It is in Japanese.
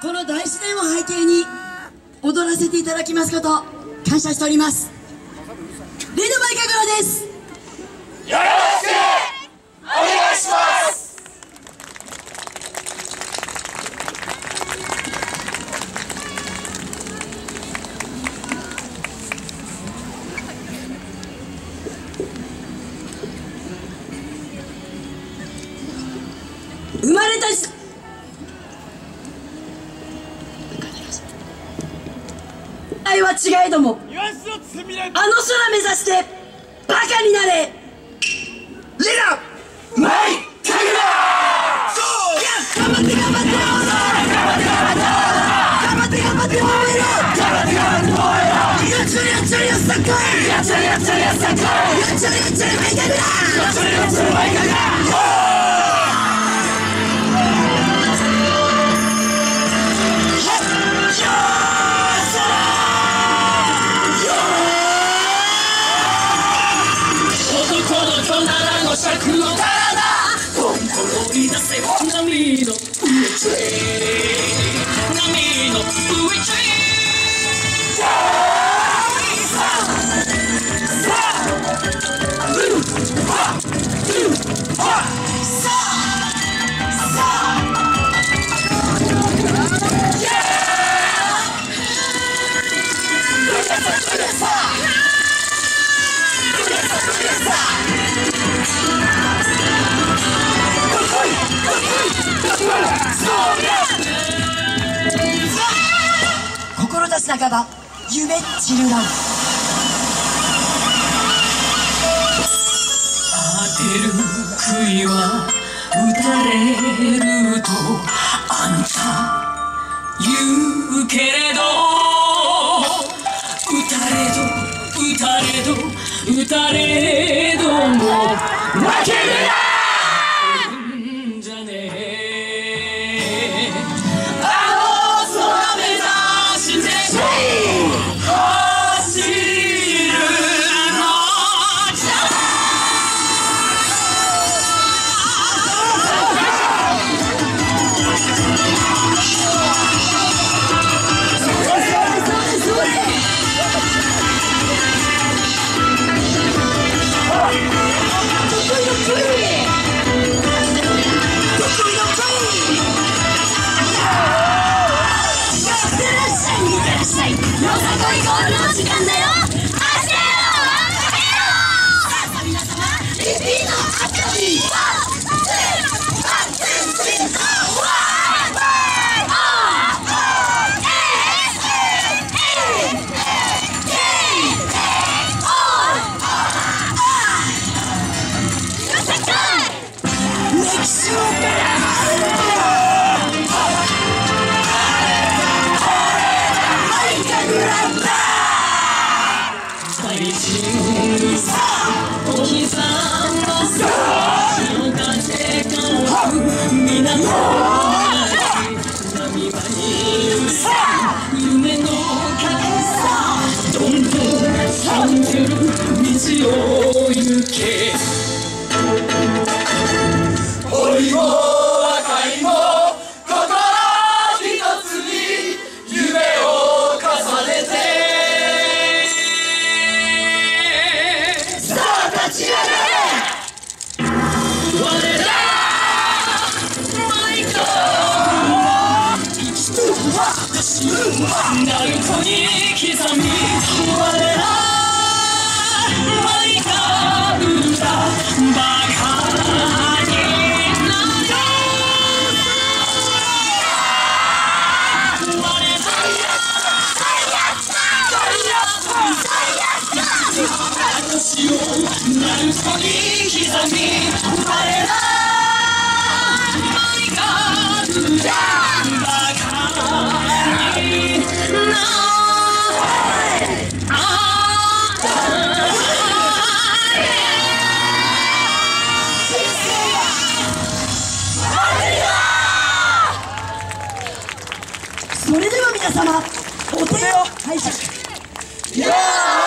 この大自然を背景に踊らせていただきますこと感謝しております。レイドバイカグラです。よろしくお願いします。生まれたは違えどもあの空目指してバカになれ。レナマイカグラ頑張って頑張って頑張って頑張って頑張ってやっちゃれやっちゃれやっさっかいやっちゃれやっちゃれやっさっかいやっちゃれやっちゃれマイカグラやっちゃれやっちゃれマイカグラ波の。上中波の上中志半ば夢散るらん当てる杭は打たれるとあんた言うけれど。打たれど打たれど打たれども。負けるな残りゴールの時間だよ大臣さお膝の潮風が吹く港波はにさ夢の影さどんどん感じる道を行け老いも若ナルトに刻みそれでは皆様お手を拝借。よー